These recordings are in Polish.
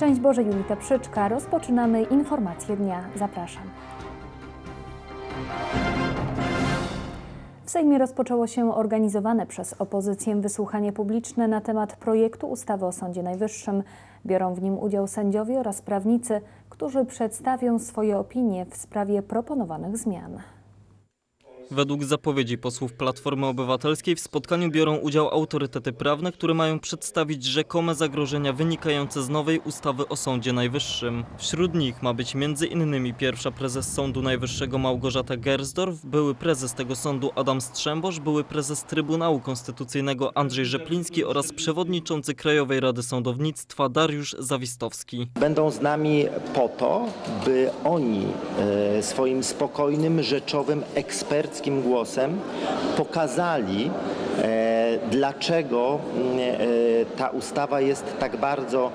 Szczęść Boże, Julita Przyczka. Rozpoczynamy informacje dnia. Zapraszam. W Sejmie rozpoczęło się organizowane przez opozycję wysłuchanie publiczne na temat projektu ustawy o Sądzie Najwyższym. Biorą w nim udział sędziowie oraz prawnicy, którzy przedstawią swoje opinie w sprawie proponowanych zmian. Według zapowiedzi posłów Platformy Obywatelskiej w spotkaniu biorą udział autorytety prawne, które mają przedstawić rzekome zagrożenia wynikające z nowej ustawy o Sądzie Najwyższym. Wśród nich ma być m.in. pierwsza prezes Sądu Najwyższego Małgorzata Gersdorf, były prezes tego sądu Adam Strzembosz, były prezes Trybunału Konstytucyjnego Andrzej Rzepliński oraz przewodniczący Krajowej Rady Sądownictwa Dariusz Zawistowski. Będą z nami po to, by oni e, swoim spokojnym, rzeczowym, eksperckim głosem pokazali, e, dlaczego mm, e, ta ustawa jest tak bardzo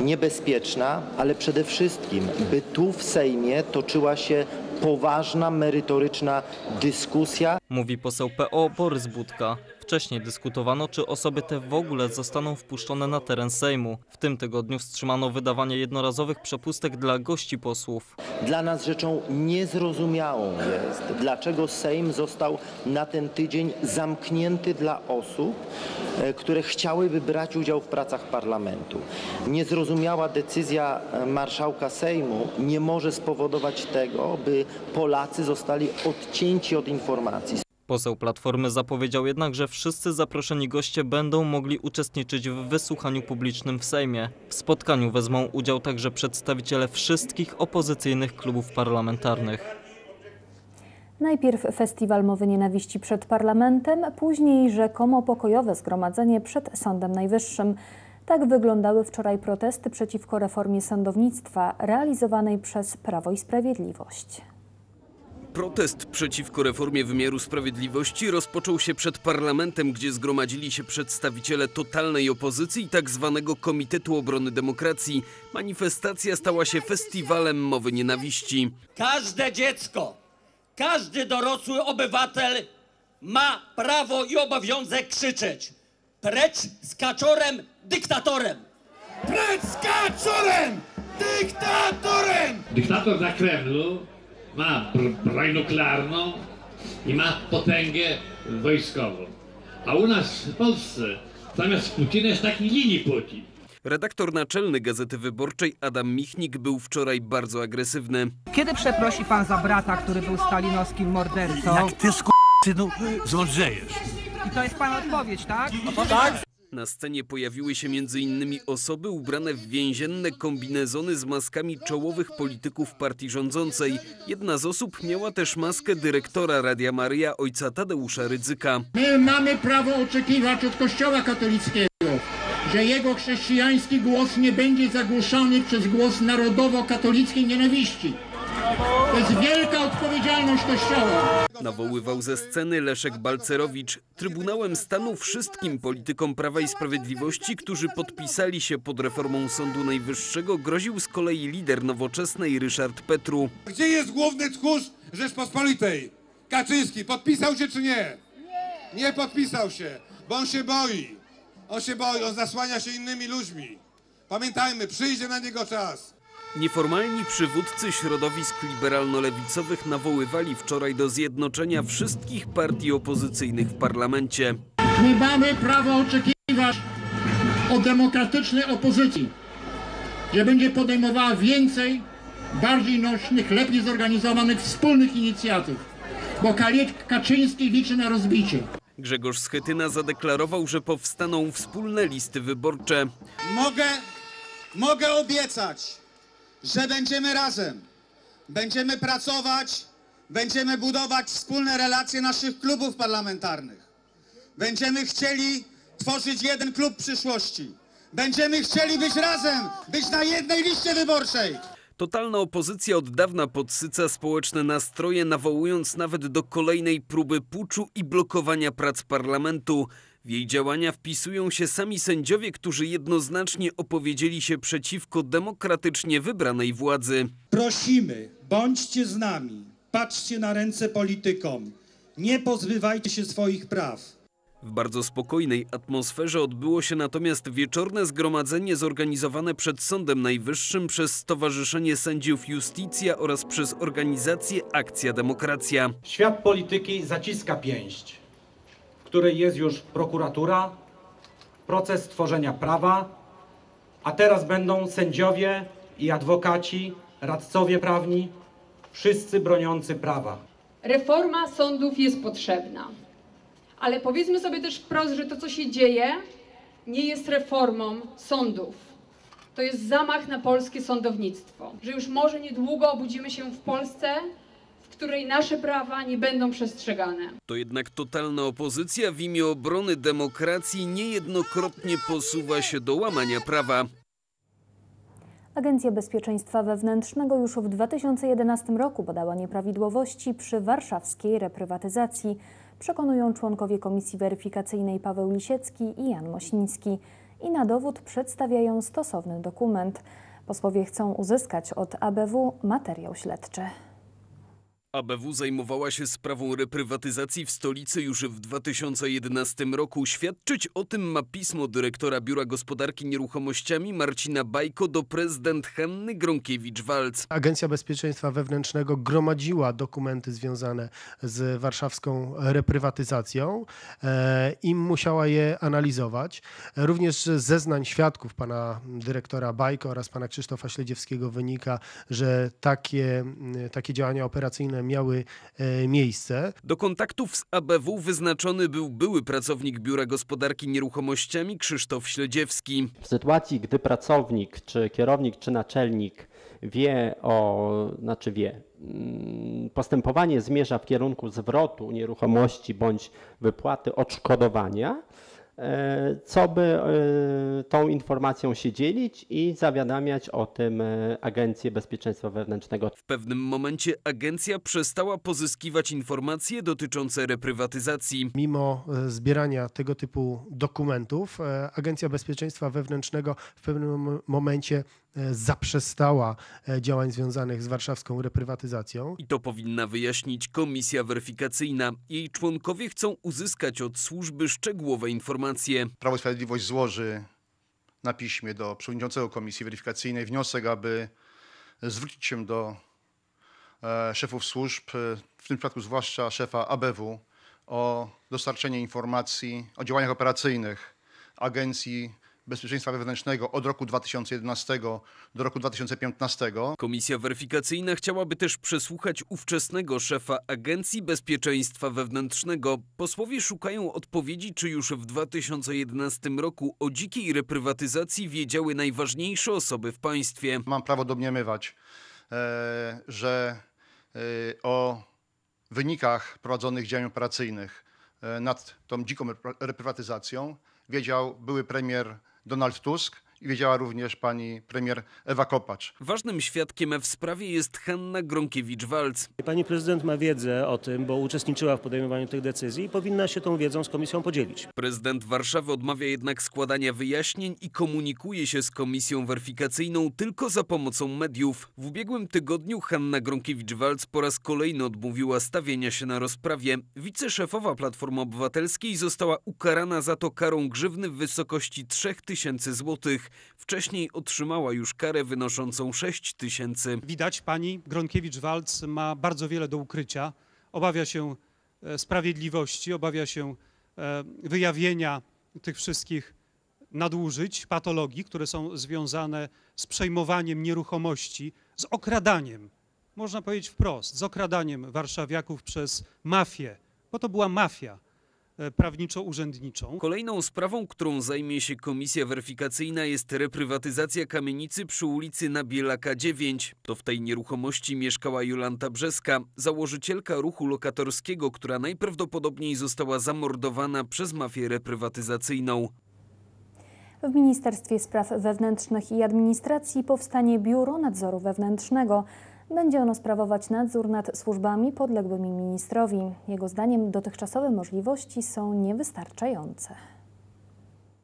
niebezpieczna, ale przede wszystkim, by tu w Sejmie toczyła się poważna, merytoryczna dyskusja Mówi poseł PO Borys Budka. Wcześniej dyskutowano, czy osoby te w ogóle zostaną wpuszczone na teren Sejmu. W tym tygodniu wstrzymano wydawanie jednorazowych przepustek dla gości posłów. Dla nas rzeczą niezrozumiałą jest, dlaczego Sejm został na ten tydzień zamknięty dla osób, e, które chciałyby brać udział w pracach parlamentu. Niezrozumiała decyzja e, marszałka Sejmu nie może spowodować tego, by Polacy zostali odcięci od informacji. Poseł Platformy zapowiedział jednak, że wszyscy zaproszeni goście będą mogli uczestniczyć w wysłuchaniu publicznym w Sejmie. W spotkaniu wezmą udział także przedstawiciele wszystkich opozycyjnych klubów parlamentarnych. Najpierw festiwal mowy nienawiści przed parlamentem, później rzekomo pokojowe zgromadzenie przed Sądem Najwyższym. Tak wyglądały wczoraj protesty przeciwko reformie sądownictwa realizowanej przez Prawo i Sprawiedliwość. Protest przeciwko reformie wymiaru sprawiedliwości rozpoczął się przed parlamentem, gdzie zgromadzili się przedstawiciele totalnej opozycji i tak zwanego Komitetu Obrony Demokracji. Manifestacja stała się festiwalem mowy nienawiści. Każde dziecko, każdy dorosły obywatel ma prawo i obowiązek krzyczeć: Precz z kaczorem, dyktatorem! Precz z kaczorem! Dyktatorem! Dyktator na Kremlu ma br- broń nuklearną i ma potęgę wojskową. A u nas w Polsce zamiast Putina jest taki linii Putin. Redaktor naczelny Gazety Wyborczej Adam Michnik był wczoraj bardzo agresywny. Kiedy przeprosi pan za brata, który był stalinowskim mordercą? Jak ty synu zmądrzejesz. I to jest pana odpowiedź, tak? Na scenie pojawiły się m.in. osoby ubrane w więzienne kombinezony z maskami czołowych polityków partii rządzącej. Jedna z osób miała też maskę dyrektora Radia Maria ojca Tadeusza Rydzyka. My mamy prawo oczekiwać od Kościoła katolickiego, że jego chrześcijański głos nie będzie zagłuszony przez głos narodowo-katolickiej nienawiści. To jest wielka odpowiedzialność Kościoła. Nawoływał ze sceny Leszek Balcerowicz. Trybunałem Stanu wszystkim politykom Prawa i Sprawiedliwości, którzy podpisali się pod reformą Sądu Najwyższego, groził z kolei lider nowoczesnej Ryszard Petru. Gdzie jest główny tchórz Rzeczpospolitej? Kaczyński. Podpisał się czy nie? Nie podpisał się, bo on się boi. On się boi, on zasłania się innymi ludźmi. Pamiętajmy, przyjdzie na niego czas. Nieformalni przywódcy środowisk liberalno-lewicowych nawoływali wczoraj do zjednoczenia wszystkich partii opozycyjnych w parlamencie. My mamy prawo oczekiwać od demokratycznej opozycji, że będzie podejmowała więcej, bardziej nośnych, lepiej zorganizowanych wspólnych inicjatyw, bo Kaczyński liczy na rozbicie. Grzegorz Schetyna zadeklarował, że powstaną wspólne listy wyborcze. Mogę, mogę obiecać, że będziemy razem. Będziemy pracować, będziemy budować wspólne relacje naszych klubów parlamentarnych. Będziemy chcieli tworzyć jeden klub przyszłości. Będziemy chcieli być razem, być na jednej liście wyborczej. Totalna opozycja od dawna podsyca społeczne nastroje, nawołując nawet do kolejnej próby puczu i blokowania prac parlamentu. W jej działania wpisują się sami sędziowie, którzy jednoznacznie opowiedzieli się przeciwko demokratycznie wybranej władzy. Prosimy, bądźcie z nami, patrzcie na ręce politykom, nie pozbywajcie się swoich praw. W bardzo spokojnej atmosferze odbyło się natomiast wieczorne zgromadzenie zorganizowane przed Sądem Najwyższym przez Stowarzyszenie Sędziów Justicja oraz przez organizację Akcja Demokracja. Świat polityki zaciska pięść, której jest już prokuratura, proces tworzenia prawa, a teraz będą sędziowie i adwokaci, radcowie prawni, wszyscy broniący prawa. Reforma sądów jest potrzebna. Ale powiedzmy sobie też wprost, że to, co się dzieje, nie jest reformą sądów. To jest zamach na polskie sądownictwo. Że już może niedługo obudzimy się w Polsce, której nasze prawa nie będą przestrzegane. To jednak totalna opozycja w imię obrony demokracji niejednokrotnie posuwa się do łamania prawa. Agencja Bezpieczeństwa Wewnętrznego już w 2011 roku badała nieprawidłowości przy warszawskiej reprywatyzacji. Przekonują członkowie Komisji Weryfikacyjnej Paweł Lisiecki i Jan Mosiński. I na dowód przedstawiają stosowny dokument. Posłowie chcą uzyskać od ABW materiał śledczy. ABW zajmowała się sprawą reprywatyzacji w stolicy już w 2011 roku. Świadczyć o tym ma pismo dyrektora Biura Gospodarki Nieruchomościami Marcina Bajko do prezydent Hanny Gronkiewicz-Walc. Agencja Bezpieczeństwa Wewnętrznego gromadziła dokumenty związane z warszawską reprywatyzacją e, i musiała je analizować. Również z zeznań świadków pana dyrektora Bajko oraz pana Krzysztofa Śledziewskiego wynika, że takie, takie działania operacyjne miały e, miejsce. Do kontaktów z ABW wyznaczony był były pracownik Biura Gospodarki Nieruchomościami Krzysztof Śledziewski. W sytuacji, gdy pracownik, czy kierownik, czy naczelnik wie o, znaczy wie, mm, postępowanie zmierza w kierunku zwrotu nieruchomości bądź wypłaty odszkodowania, co by e, tą informacją się dzielić i zawiadamiać o tym e, Agencję Bezpieczeństwa Wewnętrznego. W pewnym momencie agencja przestała pozyskiwać informacje dotyczące reprywatyzacji. Mimo e, zbierania tego typu dokumentów, e, Agencja Bezpieczeństwa Wewnętrznego w pewnym mom- momencie e, zaprzestała e, działań związanych z warszawską reprywatyzacją. I to powinna wyjaśnić komisja weryfikacyjna. Jej członkowie chcą uzyskać od służby szczegółowe informacje. Prawo i Sprawiedliwość złoży na piśmie do przewodniczącego Komisji Weryfikacyjnej wniosek, aby zwrócić się do e, szefów służb, e, w tym przypadku zwłaszcza szefa ABW, o dostarczenie informacji o działaniach operacyjnych Agencji Bezpieczeństwa Wewnętrznego od roku 2011 do roku 2015. Komisja weryfikacyjna chciałaby też przesłuchać ówczesnego szefa Agencji Bezpieczeństwa Wewnętrznego. Posłowie szukają odpowiedzi, czy już w 2011 roku o dzikiej reprywatyzacji wiedziały najważniejsze osoby w państwie. Mam prawo domniemywać, e, że e, o wynikach prowadzonych działań operacyjnych e, nad tą dziką repry- reprywatyzacją wiedział były premier Donald Tusk i wiedziała również pani premier Ewa Kopacz. Ważnym świadkiem w sprawie jest Hanna Gronkiewicz-Walc. Pani prezydent ma wiedzę o tym, bo uczestniczyła w podejmowaniu tych decyzji i powinna się tą wiedzą z komisją podzielić. Prezydent Warszawy odmawia jednak składania wyjaśnień i komunikuje się z komisją weryfikacyjną tylko za pomocą mediów. W ubiegłym tygodniu Hanna Gronkiewicz-Walc po raz kolejny odmówiła stawienia się na rozprawie. Wiceszefowa Platformy Obywatelskiej została ukarana za to karą grzywny w wysokości 3000 Wcześniej otrzymała już karę wynoszącą 6 tysięcy. Widać, pani Gronkiewicz-Walc ma bardzo wiele do ukrycia. Obawia się e, sprawiedliwości, obawia się e, wyjawienia tych wszystkich nadużyć, patologii, które są związane z przejmowaniem nieruchomości, z okradaniem, można powiedzieć wprost, z okradaniem warszawiaków przez mafię, bo to była mafia prawniczo-urzędniczą. Kolejną sprawą, którą zajmie się komisja weryfikacyjna jest reprywatyzacja kamienicy przy ulicy Nabielaka 9. To w tej nieruchomości mieszkała Jolanta Brzeska, założycielka ruchu lokatorskiego, która najprawdopodobniej została zamordowana przez mafię reprywatyzacyjną. W Ministerstwie Spraw Wewnętrznych i Administracji powstanie Biuro Nadzoru Wewnętrznego. Będzie ono sprawować nadzór nad służbami podległymi ministrowi. Jego zdaniem dotychczasowe możliwości są niewystarczające.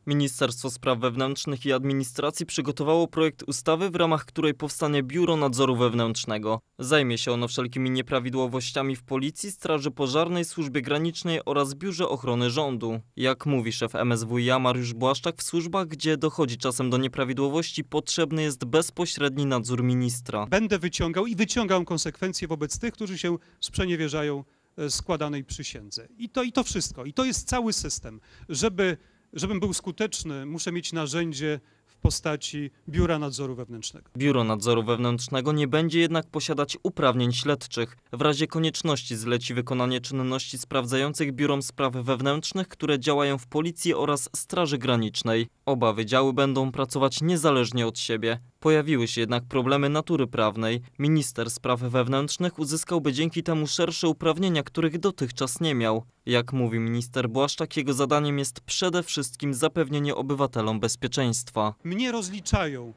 Ministerstwo Spraw Wewnętrznych i Administracji przygotowało projekt ustawy, w ramach której powstanie Biuro Nadzoru Wewnętrznego. Zajmie się ono wszelkimi nieprawidłowościami w Policji, Straży Pożarnej, Służbie Granicznej oraz Biurze Ochrony Rządu. Jak mówi szef MSWiA Mariusz Błaszczak, w służbach, gdzie dochodzi czasem do nieprawidłowości, potrzebny jest bezpośredni nadzór ministra. Będę wyciągał i wyciągam konsekwencje wobec tych, którzy się sprzeniewierzają e, składanej przysiędze. I to, I to wszystko. I to jest cały system. Żeby, żebym był skuteczny, muszę mieć narzędzie w postaci Biura Nadzoru Wewnętrznego. Biuro Nadzoru Wewnętrznego nie będzie jednak posiadać uprawnień śledczych. W razie konieczności zleci wykonanie czynności sprawdzających biurom spraw wewnętrznych, które działają w Policji oraz Straży Granicznej. Oba wydziały będą pracować niezależnie od siebie. Pojawiły się jednak problemy natury prawnej. Minister spraw wewnętrznych uzyskałby dzięki temu szersze uprawnienia, których dotychczas nie miał. Jak mówi minister Błaszczak, jego zadaniem jest przede wszystkim zapewnienie obywatelom bezpieczeństwa. Mnie rozliczają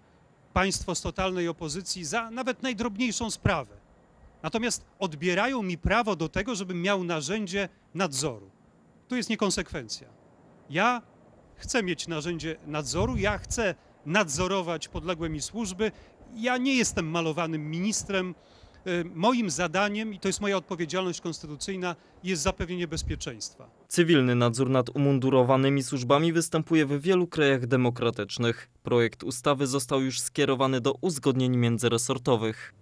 państwo z totalnej opozycji za nawet najdrobniejszą sprawę. Natomiast odbierają mi prawo do tego, żebym miał narzędzie nadzoru. Tu jest niekonsekwencja. Ja chcę mieć narzędzie nadzoru, ja chcę nadzorować podległe mi służby. Ja nie jestem malowanym ministrem. Y, Moim zadaniem, i to jest moja odpowiedzialność konstytucyjna, jest zapewnienie bezpieczeństwa. Cywilny nadzór nad umundurowanymi służbami występuje w wielu krajach demokratycznych. Projekt ustawy został już skierowany do uzgodnień międzyresortowych.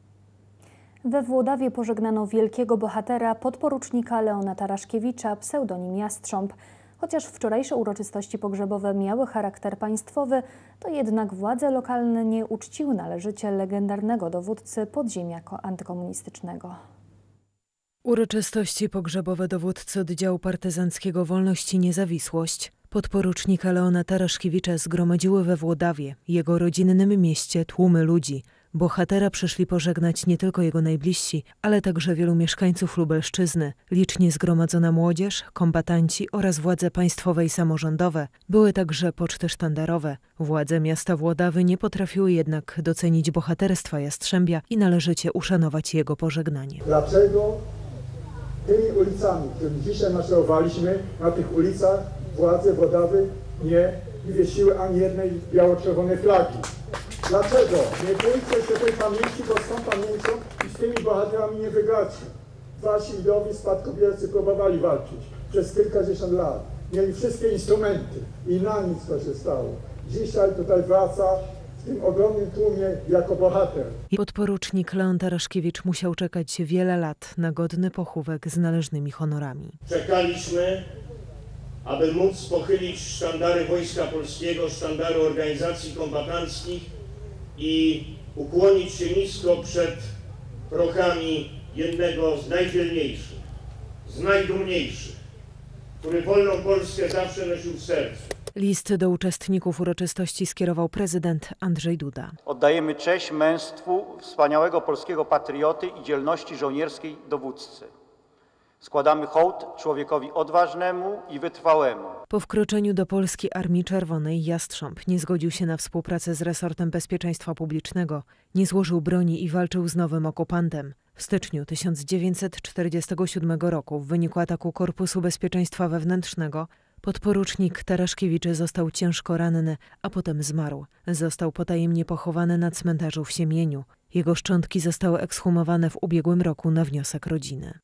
We Włodawie pożegnano wielkiego bohatera, podporucznika Leona Taraszkiewicza, pseudonim Jastrząb. Chociaż wczorajsze uroczystości pogrzebowe miały charakter państwowy, to jednak władze lokalne nie uczciły należycie legendarnego dowódcy podziemia ko- antykomunistycznego. Uroczystości pogrzebowe dowódcy oddziału partyzanckiego Wolność i Niezawisłość podporucznika Leona Taraszkiewicza zgromadziły we Włodawie, jego rodzinnym mieście, tłumy ludzi. Bohatera przyszli pożegnać nie tylko jego najbliżsi, ale także wielu mieszkańców Lubelszczyzny, licznie zgromadzona młodzież, kombatanci oraz władze państwowe i samorządowe. Były także poczty sztandarowe. Władze miasta Włodawy nie potrafiły jednak docenić bohaterstwa Jastrzębia i należycie uszanować jego pożegnanie. Dlaczego tymi ulicami, którymi dzisiaj maszerowaliśmy, na tych ulicach władze Wodawy nie wywiesiły ani jednej biało-czerwonej flagi? Dlaczego? Nie bójcie się tej pamięci, bo z tą pamięcią i z tymi bohaterami nie wygracie. Wasi idowi spadkobiercy próbowali walczyć przez kilkadziesiąt lat. Mieli wszystkie instrumenty i na nic to się stało. Dzisiaj tutaj wraca w tym ogromnym tłumie jako bohater. Podporucznik Leon Taraszkiewicz musiał czekać wiele lat na godny pochówek z należnymi honorami. Czekaliśmy, aby móc pochylić sztandary Wojska Polskiego, sztandary organizacji kombatanckich i ukłonić się nisko przed prochami jednego z najdzielniejszych, z najdumniejszych, który wolną Polskę zawsze nosił w sercu. List do uczestników uroczystości skierował prezydent Andrzej Duda. Oddajemy cześć męstwu wspaniałego polskiego patrioty i dzielności żołnierskiej dowódcy. Składamy hołd człowiekowi odważnemu i wytrwałemu. Po wkroczeniu do Polskiej Armii Czerwonej Jastrząb nie zgodził się na współpracę z resortem bezpieczeństwa publicznego, nie złożył broni i walczył z nowym okupantem. W styczniu 1947 roku w wyniku ataku Korpusu Bezpieczeństwa Wewnętrznego podporucznik Taraszkiewicz został ciężko ranny, a potem zmarł. Został potajemnie pochowany na cmentarzu w Siemieniu. Jego szczątki zostały ekshumowane w ubiegłym roku na wniosek rodziny.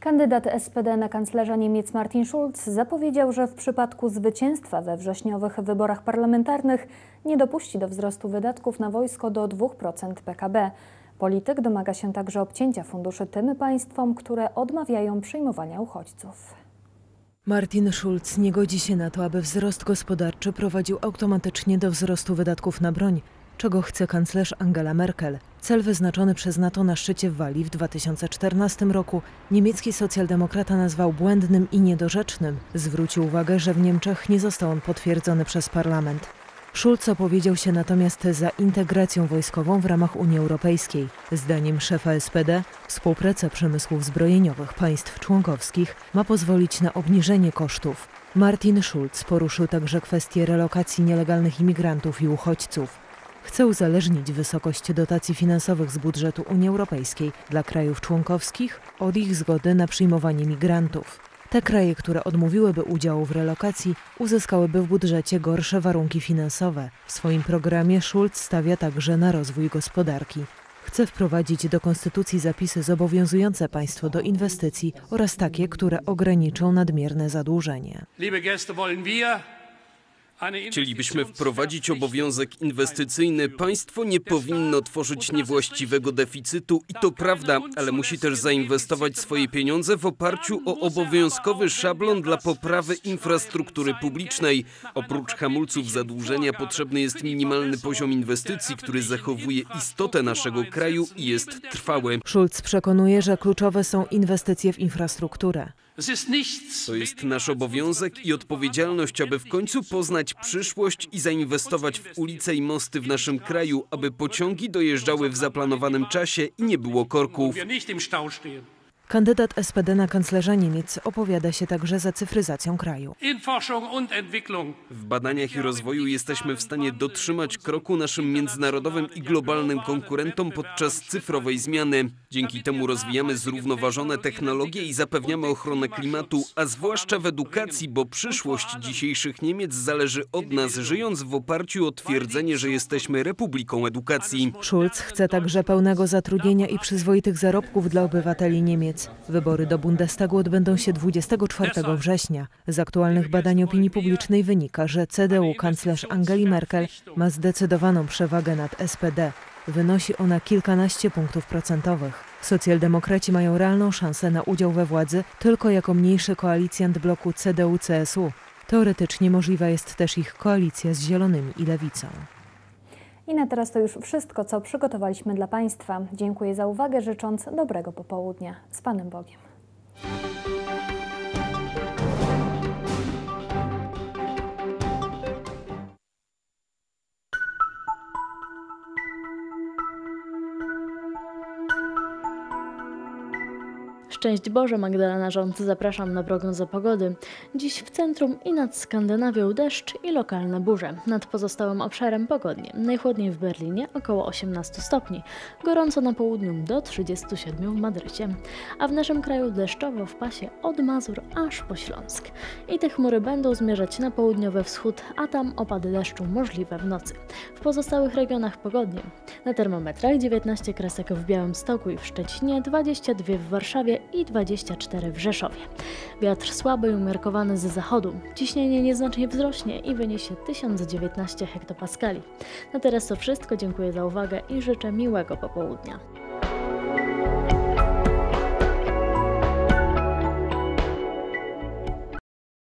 Kandydat SPD na kanclerza Niemiec Martin Schulz zapowiedział, że w przypadku zwycięstwa we wrześniowych wyborach parlamentarnych nie dopuści do wzrostu wydatków na wojsko do 2% PKB. Polityk domaga się także obcięcia funduszy tym państwom, które odmawiają przyjmowania uchodźców. Martin Schulz nie godzi się na to, aby wzrost gospodarczy prowadził automatycznie do wzrostu wydatków na broń, czego chce kanclerz Angela Merkel. Cel wyznaczony przez NATO na szczycie w Walii w 2014 roku niemiecki socjaldemokrata nazwał błędnym i niedorzecznym. Zwrócił uwagę, że w Niemczech nie został on potwierdzony przez parlament. Schulz opowiedział się natomiast za integracją wojskową w ramach Unii Europejskiej. Zdaniem szefa SPD współpraca przemysłów zbrojeniowych państw członkowskich ma pozwolić na obniżenie kosztów. Martin Schulz poruszył także kwestię relokacji nielegalnych imigrantów i uchodźców. Chce uzależnić wysokość dotacji finansowych z budżetu Unii Europejskiej dla krajów członkowskich od ich zgody na przyjmowanie migrantów. Te kraje, które odmówiłyby udziału w relokacji, uzyskałyby w budżecie gorsze warunki finansowe. W swoim programie Schulz stawia także na rozwój gospodarki. Chce wprowadzić do konstytucji zapisy zobowiązujące państwo do inwestycji oraz takie, które ograniczą nadmierne zadłużenie. Liebe Gäste, wollen wir Chcielibyśmy wprowadzić obowiązek inwestycyjny. Państwo nie powinno tworzyć niewłaściwego deficytu i to prawda, ale musi też zainwestować swoje pieniądze w oparciu o obowiązkowy szablon dla poprawy infrastruktury publicznej. Oprócz hamulców zadłużenia potrzebny jest minimalny poziom inwestycji, który zachowuje istotę naszego kraju i jest trwały. Schulz przekonuje, że kluczowe są inwestycje w infrastrukturę. To jest nasz obowiązek i odpowiedzialność, aby w końcu poznać przyszłość i zainwestować w ulice i mosty w naszym kraju, aby pociągi dojeżdżały w zaplanowanym czasie i nie było korków. Kandydat SPD na kanclerza Niemiec opowiada się także za cyfryzacją kraju. W badaniach i rozwoju jesteśmy w stanie dotrzymać kroku naszym międzynarodowym i globalnym konkurentom podczas cyfrowej zmiany. Dzięki temu rozwijamy zrównoważone technologie i zapewniamy ochronę klimatu, a zwłaszcza w edukacji, bo przyszłość dzisiejszych Niemiec zależy od nas, żyjąc w oparciu o twierdzenie, że jesteśmy Republiką Edukacji. Schulz chce także pełnego zatrudnienia i przyzwoitych zarobków dla obywateli Niemiec. Wybory do Bundestagu odbędą się 24 września. Z aktualnych badań opinii publicznej wynika, że CDU kanclerz Angeli Merkel ma zdecydowaną przewagę nad SPD. Wynosi ona kilkanaście punktów procentowych. Socjaldemokraci mają realną szansę na udział we władzy tylko jako mniejszy koalicjant bloku CDU-CSU. Teoretycznie możliwa jest też ich koalicja z Zielonymi i Lewicą. I na teraz to już wszystko, co przygotowaliśmy dla Państwa. Dziękuję za uwagę, życząc dobrego popołudnia. Z Panem Bogiem. Szczęść Boże, Magdalena Rząd, zapraszam na prognozę pogody. Dziś w centrum i nad Skandynawią deszcz i lokalne burze. Nad pozostałym obszarem pogodnie. Najchłodniej w Berlinie około 18 stopni, gorąco na południu do 37 w Madrycie. A w naszym kraju deszczowo w pasie od Mazur aż po Śląsk. I te chmury będą zmierzać na południowy wschód, a tam opady deszczu możliwe w nocy. W pozostałych regionach pogodnie. Na termometrach 19 kresek w Białymstoku i w Szczecinie, 22 w Warszawie i 24 w Rzeszowie. Wiatr słaby i umiarkowany z zachodu. Ciśnienie nieznacznie wzrośnie i wyniesie 1019 hektopaskali. Na teraz to wszystko. Dziękuję za uwagę i życzę miłego popołudnia.